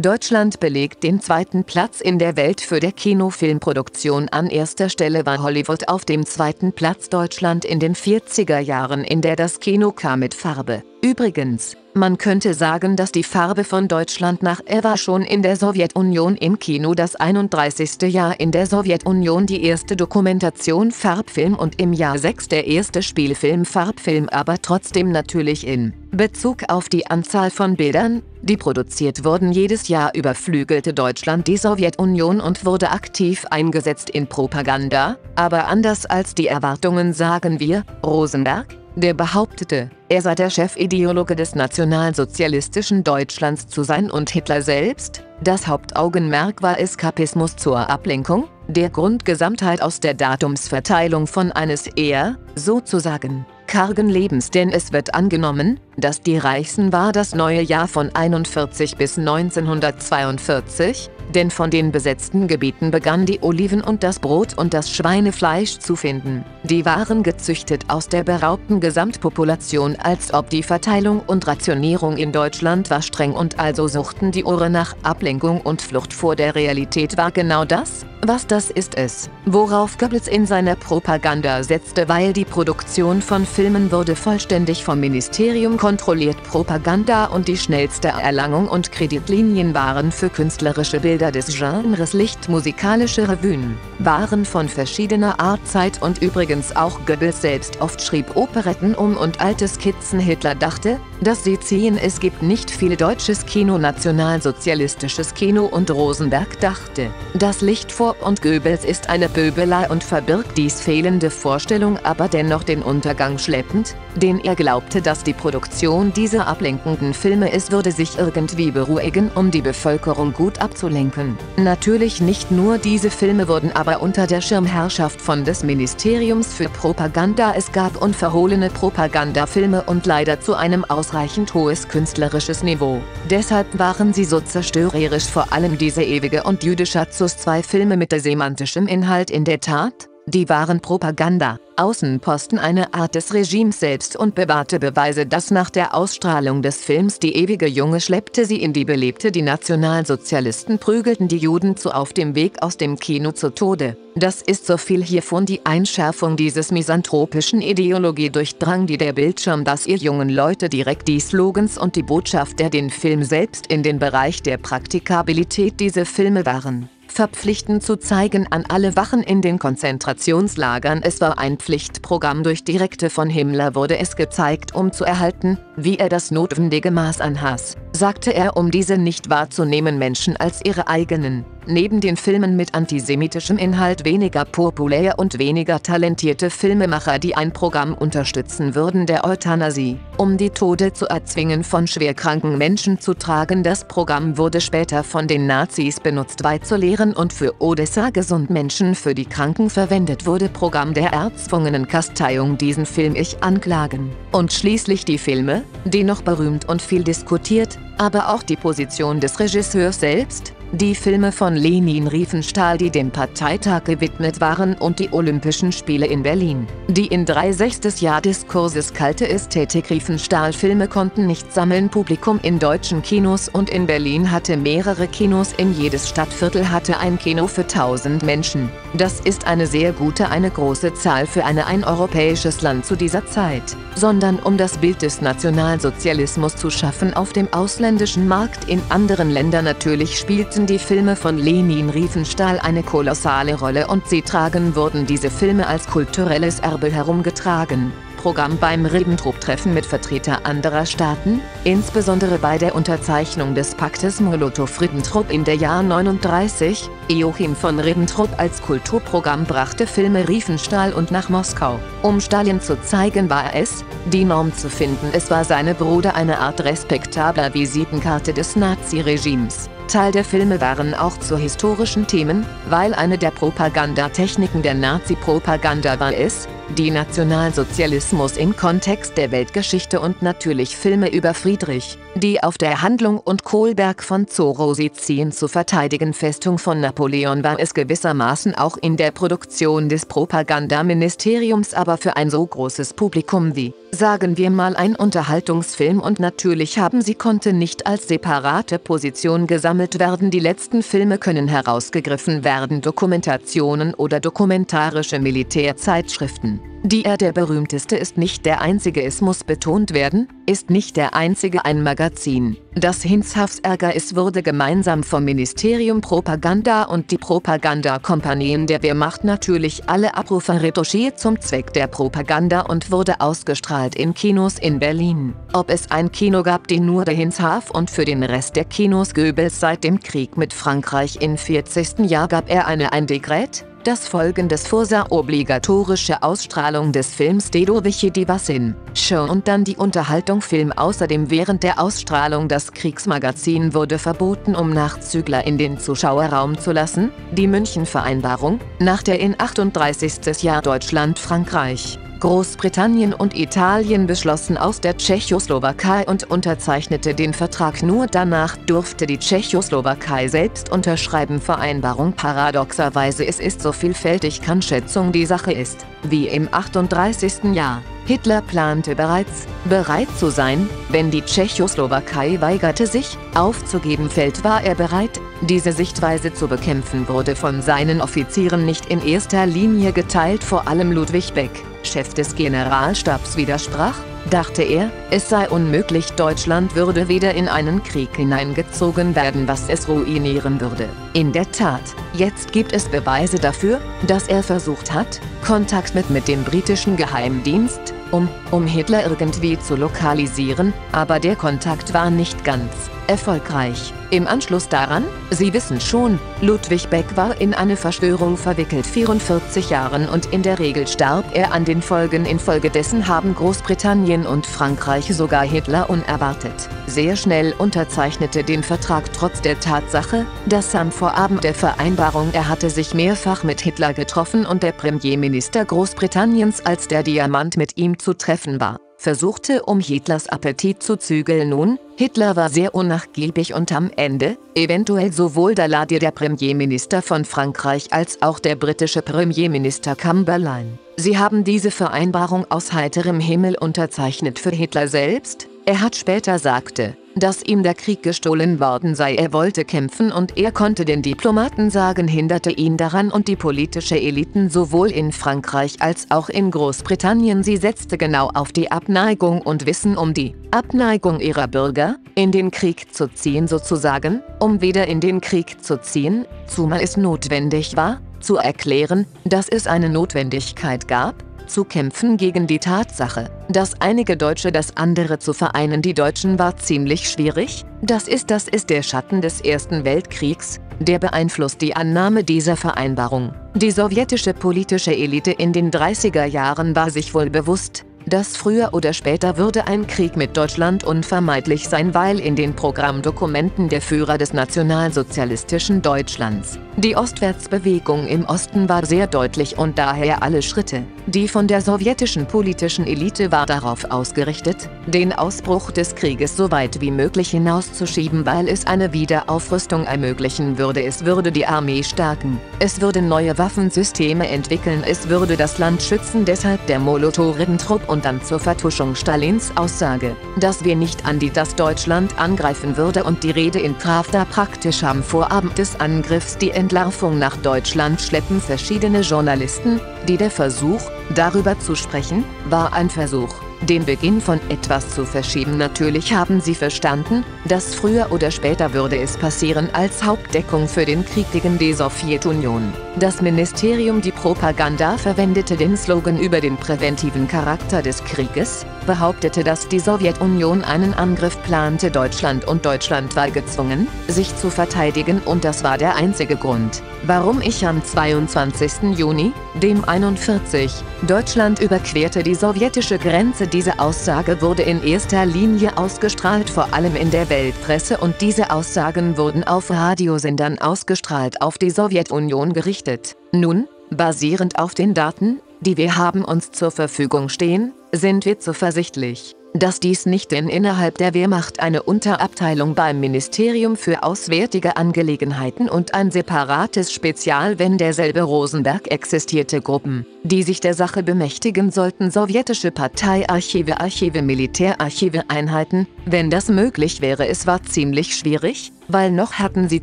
Deutschland belegt den zweiten Platz in der Welt für der Kinofilmproduktion. An erster Stelle war Hollywood auf dem zweiten Platz Deutschland in den 40er Jahren in der das Kino kam mit Farbe. Übrigens, man könnte sagen, dass die Farbe von Deutschland nach Eva schon in der Sowjetunion im Kino das 31. Jahr in der Sowjetunion die erste Dokumentation Farbfilm und im Jahr 6 der erste Spielfilm Farbfilm aber trotzdem natürlich in Bezug auf die Anzahl von Bildern, die produziert wurden jedes Jahr überflügelte Deutschland die Sowjetunion und wurde aktiv eingesetzt in Propaganda, aber anders als die Erwartungen sagen wir, Rosenberg, der behauptete, er sei der Chefideologe des nationalsozialistischen Deutschlands zu sein und Hitler selbst, das Hauptaugenmerk war Eskapismus zur Ablenkung, der Grundgesamtheit aus der Datumsverteilung von eines eher, sozusagen, kargen Lebens denn es wird angenommen, dass die Reichsen war das neue Jahr von 41 bis 1942, denn von den besetzten Gebieten begann die Oliven und das Brot und das Schweinefleisch zu finden. Die waren gezüchtet aus der beraubten Gesamtpopulation als ob die Verteilung und Rationierung in Deutschland war streng und also suchten die Ohren nach Ablenkung und Flucht vor der Realität war genau das, was das ist es, worauf Goebbels in seiner Propaganda setzte weil die Produktion von Filmen wurde vollständig vom Ministerium kontrolliert Propaganda und die schnellste Erlangung und Kreditlinien waren für künstlerische Bilder des Genres Licht musikalische Revuen, waren von verschiedener Art Zeit und übrigens auch Goebbels selbst oft schrieb Operetten um und alte Skizzen Hitler dachte, dass sie ziehen es gibt nicht viel deutsches Kino nationalsozialistisches Kino und Rosenberg dachte, das Licht vor und Goebbels ist eine Pöbelei und verbirgt dies fehlende Vorstellung aber dennoch den Untergang schleppend, den er glaubte dass die Produktion dieser ablenkenden Filme es würde sich irgendwie beruhigen um die Bevölkerung gut abzulenken. Natürlich nicht nur diese Filme wurden aber unter der Schirmherrschaft von des Ministeriums für Propaganda. Es gab unverhohlene Propagandafilme und leider zu einem ausreichend hohes künstlerisches Niveau. Deshalb waren sie so zerstörerisch vor allem diese ewige und jüdischer Zus zwei Filme mit semantischem Inhalt. In der Tat, die waren Propaganda, Außenposten eine Art des Regimes selbst und bewahrte Beweise dass nach der Ausstrahlung des Films Die ewige Junge schleppte sie in die belebte die Nationalsozialisten prügelten die Juden zu auf dem Weg aus dem Kino zu Tode. Das ist so viel hiervon die Einschärfung dieses misanthropischen Ideologie durchdrang die der Bildschirm dass ihr jungen Leute direkt die Slogans und die Botschaft der den Film selbst in den Bereich der Praktikabilität diese Filme waren verpflichtend zu zeigen an alle Wachen in den Konzentrationslagern. Es war ein Pflichtprogramm durch Direkte von Himmler wurde es gezeigt um zu erhalten, wie er das notwendige Maß an Hass, sagte er um diese nicht wahrzunehmen Menschen als ihre eigenen neben den Filmen mit antisemitischem Inhalt weniger populär und weniger talentierte Filmemacher die ein Programm unterstützen würden der Euthanasie, um die Tode zu erzwingen von schwerkranken Menschen zu tragen das Programm wurde später von den Nazis benutzt weit zu lehren und für Odessa gesund Menschen für die Kranken verwendet wurde Programm der erzwungenen Kasteiung diesen Film ich anklagen. Und schließlich die Filme, die noch berühmt und viel diskutiert, aber auch die Position des Regisseurs selbst, die Filme von Lenin Riefenstahl die dem Parteitag gewidmet waren und die Olympischen Spiele in Berlin. Die in 3 sechstes Jahr Diskurses kalte Ästhetik Riefenstahl-Filme konnten nicht sammeln Publikum in deutschen Kinos und in Berlin hatte mehrere Kinos in jedes Stadtviertel hatte ein Kino für 1000 Menschen. Das ist eine sehr gute eine große Zahl für eine ein europäisches Land zu dieser Zeit, sondern um das Bild des Nationalsozialismus zu schaffen auf dem ausländischen Markt in anderen Ländern natürlich spielten spielten die Filme von Lenin Riefenstahl eine kolossale Rolle und sie tragen wurden diese Filme als kulturelles Erbe herumgetragen. Programm beim Ribbentrop-Treffen mit Vertreter anderer Staaten, insbesondere bei der Unterzeichnung des Paktes Molotow-Ribbentrop in der Jahr 39, Joachim von Ribbentrop als Kulturprogramm brachte Filme Riefenstahl und nach Moskau. Um Stalin zu zeigen war es, die Norm zu finden es war seine Bruder eine Art respektabler Visitenkarte des Nazi-Regimes. Teil der Filme waren auch zu historischen Themen, weil eine der Propagandatechniken der Nazi-Propaganda war es, die Nationalsozialismus im Kontext der Weltgeschichte und natürlich Filme über Friedrich, die auf der Handlung und Kohlberg von ziehen zu verteidigen. Festung von Napoleon war es gewissermaßen auch in der Produktion des Propagandaministeriums aber für ein so großes Publikum wie, sagen wir mal ein Unterhaltungsfilm. Und natürlich haben sie konnte nicht als separate Position gesammelt werden. Die letzten Filme können herausgegriffen werden. Dokumentationen oder dokumentarische Militärzeitschriften die er der berühmteste ist nicht der einzige es muss betont werden, ist nicht der einzige ein Magazin, das Hinshafs Ärger ist wurde gemeinsam vom Ministerium Propaganda und die Propagandakompanien der Wehrmacht natürlich alle Abrufe retuschiert zum Zweck der Propaganda und wurde ausgestrahlt in Kinos in Berlin. Ob es ein Kino gab den nur der Hinshaf und für den Rest der Kinos Goebbels seit dem Krieg mit Frankreich im 40. Jahr gab er eine ein Dekret, das folgendes vorsah obligatorische Ausstrahlung des Films Dedo Wiche Divasin, Show und dann die Unterhaltung Film außerdem während der Ausstrahlung das Kriegsmagazin wurde verboten um Nachzügler in den Zuschauerraum zu lassen, die München-Vereinbarung, nach der in 38. Jahr Deutschland-Frankreich Großbritannien und Italien beschlossen aus der Tschechoslowakei und unterzeichnete den Vertrag nur danach durfte die Tschechoslowakei selbst unterschreiben Vereinbarung paradoxerweise es ist so vielfältig kann Schätzung die Sache ist, wie im 38. Jahr. Hitler plante bereits, bereit zu sein, wenn die Tschechoslowakei weigerte sich, aufzugeben fällt war er bereit, diese Sichtweise zu bekämpfen wurde von seinen Offizieren nicht in erster Linie geteilt vor allem Ludwig Beck. Chef des Generalstabs widersprach, dachte er, es sei unmöglich Deutschland würde wieder in einen Krieg hineingezogen werden was es ruinieren würde. In der Tat, jetzt gibt es Beweise dafür, dass er versucht hat, Kontakt mit mit dem britischen Geheimdienst, um, um Hitler irgendwie zu lokalisieren, aber der Kontakt war nicht ganz erfolgreich. Im Anschluss daran, Sie wissen schon, Ludwig Beck war in eine Verschwörung verwickelt 44 Jahren und in der Regel starb er an den Folgen infolgedessen haben Großbritannien und Frankreich sogar Hitler unerwartet. Sehr schnell unterzeichnete den Vertrag trotz der Tatsache, dass am Vorabend der Vereinbarung er hatte sich mehrfach mit Hitler getroffen und der Premierminister Großbritanniens als der Diamant mit ihm zu treffen war versuchte um Hitlers Appetit zu zügeln nun, Hitler war sehr unnachgiebig und am Ende, eventuell sowohl Daladier der Premierminister von Frankreich als auch der britische Premierminister Cumberland. Sie haben diese Vereinbarung aus heiterem Himmel unterzeichnet für Hitler selbst, er hat später sagte, dass ihm der Krieg gestohlen worden sei. Er wollte kämpfen und er konnte den Diplomaten sagen hinderte ihn daran und die politische Eliten sowohl in Frankreich als auch in Großbritannien sie setzte genau auf die Abneigung und Wissen um die Abneigung ihrer Bürger, in den Krieg zu ziehen sozusagen, um wieder in den Krieg zu ziehen, zumal es notwendig war, zu erklären, dass es eine Notwendigkeit gab, zu kämpfen gegen die Tatsache, dass einige Deutsche das andere zu vereinen die Deutschen war ziemlich schwierig, das ist das ist der Schatten des Ersten Weltkriegs, der beeinflusst die Annahme dieser Vereinbarung. Die sowjetische politische Elite in den 30er Jahren war sich wohl bewusst, dass früher oder später würde ein Krieg mit Deutschland unvermeidlich sein, weil in den Programmdokumenten der Führer des nationalsozialistischen Deutschlands die Ostwärtsbewegung im Osten war sehr deutlich und daher alle Schritte, die von der sowjetischen politischen Elite war darauf ausgerichtet, den Ausbruch des Krieges so weit wie möglich hinauszuschieben, weil es eine Wiederaufrüstung ermöglichen würde. Es würde die Armee stärken, es würde neue Waffensysteme entwickeln, es würde das Land schützen. Deshalb der Molotow-Ribbentrop und dann zur Vertuschung Stalins Aussage, dass wir nicht an die das Deutschland angreifen würde und die Rede in Pravda praktisch am Vorabend des Angriffs die Entlarvung nach Deutschland schleppen verschiedene Journalisten, die der Versuch, darüber zu sprechen, war ein Versuch, den Beginn von etwas zu verschieben. Natürlich haben sie verstanden, dass früher oder später würde es passieren als Hauptdeckung für den Krieg gegen die Sowjetunion. Das Ministerium die Propaganda verwendete den Slogan über den präventiven Charakter des Krieges, behauptete, dass die Sowjetunion einen Angriff plante Deutschland und Deutschland war gezwungen, sich zu verteidigen und das war der einzige Grund, warum ich am 22. Juni, dem 41, Deutschland überquerte die sowjetische Grenze. Diese Aussage wurde in erster Linie ausgestrahlt vor allem in der Weltpresse und diese Aussagen wurden auf Radiosendern ausgestrahlt auf die Sowjetunion gerichtet. Nun, basierend auf den Daten, die wir haben uns zur Verfügung stehen, sind wir zuversichtlich, dass dies nicht in innerhalb der Wehrmacht eine Unterabteilung beim Ministerium für Auswärtige Angelegenheiten und ein separates Spezial wenn derselbe Rosenberg existierte. Gruppen, die sich der Sache bemächtigen sollten sowjetische Parteiarchive Archive Militärarchive Einheiten, wenn das möglich wäre es war ziemlich schwierig, weil noch hatten sie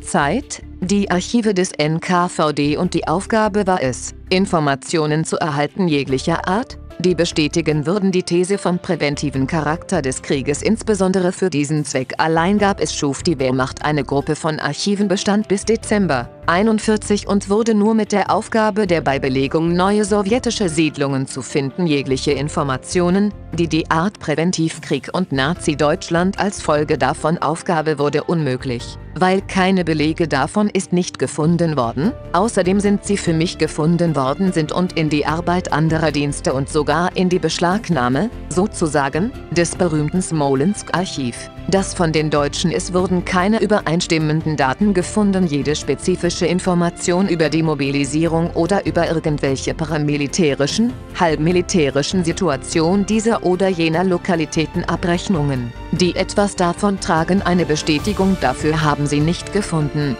Zeit, die Archive des NKVD und die Aufgabe war es, Informationen zu erhalten jeglicher Art, die bestätigen würden die These vom präventiven Charakter des Krieges. Insbesondere für diesen Zweck allein gab es schuf die Wehrmacht eine Gruppe von Archiven bestand bis Dezember 41 und wurde nur mit der Aufgabe der Beibelegung neue sowjetische Siedlungen zu finden. Jegliche Informationen, die die Art Präventivkrieg und Nazi-Deutschland als Folge davon Aufgabe wurde unmöglich, weil keine Belege davon ist nicht gefunden worden, außerdem sind sie für mich gefunden worden sind und in die Arbeit anderer Dienste und sogar in die Beschlagnahme, sozusagen, des berühmten Smolensk-Archiv das von den Deutschen ist wurden keine übereinstimmenden Daten gefunden jede spezifische Information über die Mobilisierung oder über irgendwelche paramilitärischen, halbmilitärischen Situation dieser oder jener Lokalitäten Abrechnungen, die etwas davon tragen eine Bestätigung dafür haben sie nicht gefunden.